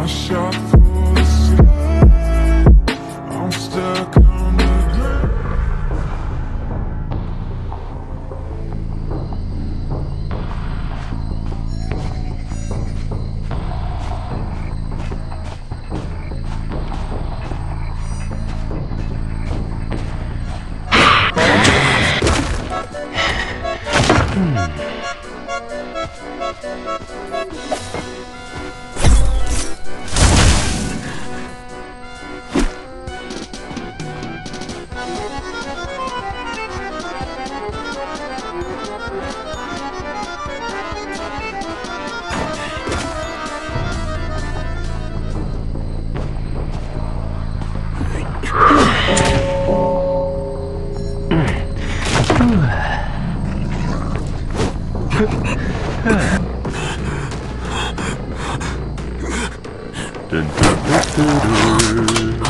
I shot for the sky. I'm stuck on the ground. Hmm. Hmm. Dun, dun, dun,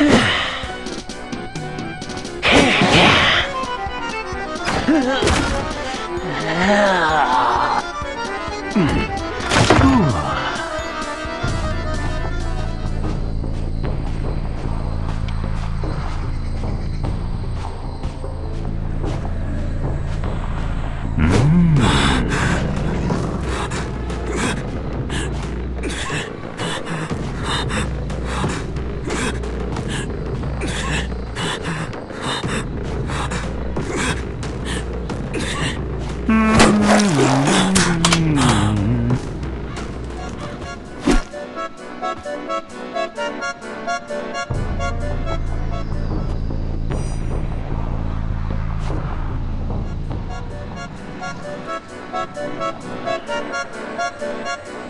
dun,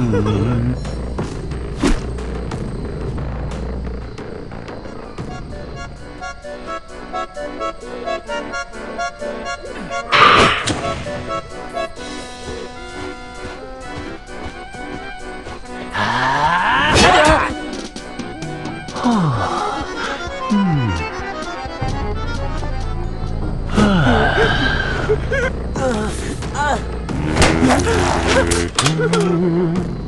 Mm-hmm. Mm-hmm.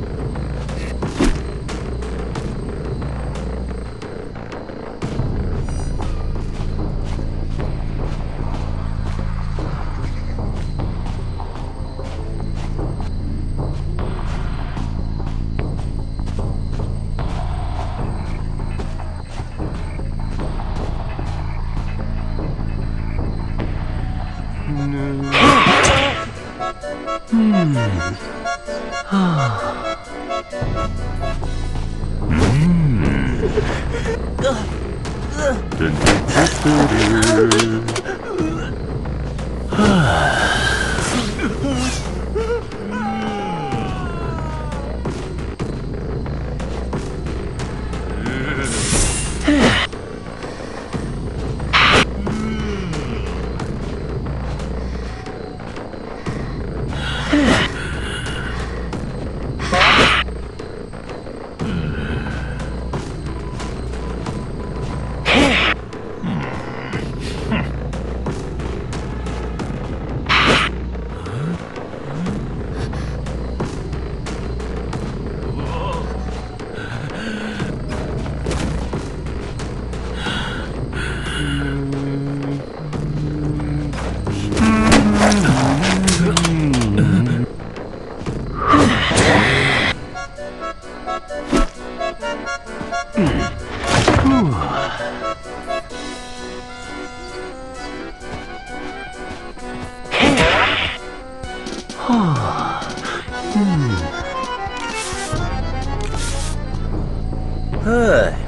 Dun. Dun, dun, dun, dun, dun. Huh.